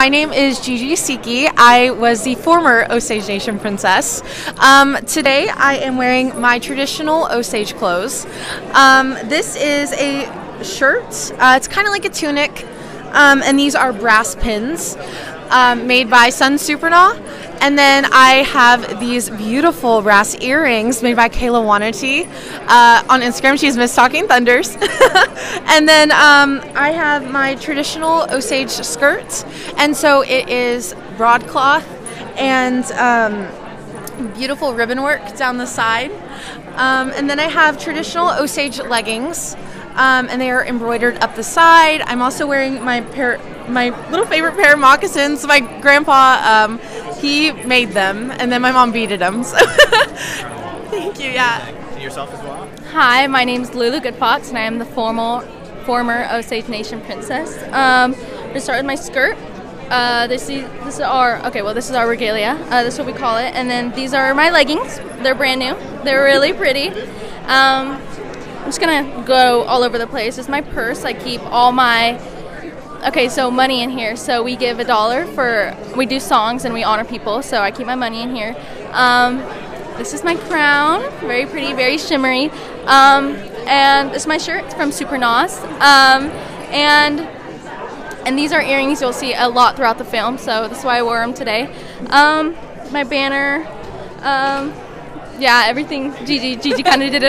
My name is Gigi Sieke. I was the former Osage Nation princess. Um, today I am wearing my traditional Osage clothes. Um, this is a shirt. Uh, it's kind of like a tunic, um, and these are brass pins um, made by Sun Supernaw. And then I have these beautiful brass earrings made by Kayla Wanati. Uh, on Instagram, she's Miss Talking Thunders. and then um, I have my traditional Osage skirt. And so it is broadcloth and um, beautiful ribbon work down the side. Um, and then I have traditional Osage leggings. Um, and they are embroidered up the side. I'm also wearing my pair, my little favorite pair of moccasins. My grandpa, um, he made them, and then my mom beaded them. So thank you. Yeah. And yourself as well. Hi, my name is Lulu Goodfox, and I am the formal, former Osage Nation princess. Um, to start with my skirt. Uh, this is this is our okay. Well, this is our regalia. Uh, this is what we call it. And then these are my leggings. They're brand new. They're really pretty. Um, I'm just gonna go all over the place. This is my purse. I keep all my okay, so money in here. So we give a dollar for we do songs and we honor people. So I keep my money in here. Um, this is my crown, very pretty, very shimmery. Um, and this is my shirt from Supernaw's. Um, and and these are earrings you'll see a lot throughout the film. So that's why I wore them today. Um, my banner. Um, yeah, everything. Gigi, Gigi kind of did it.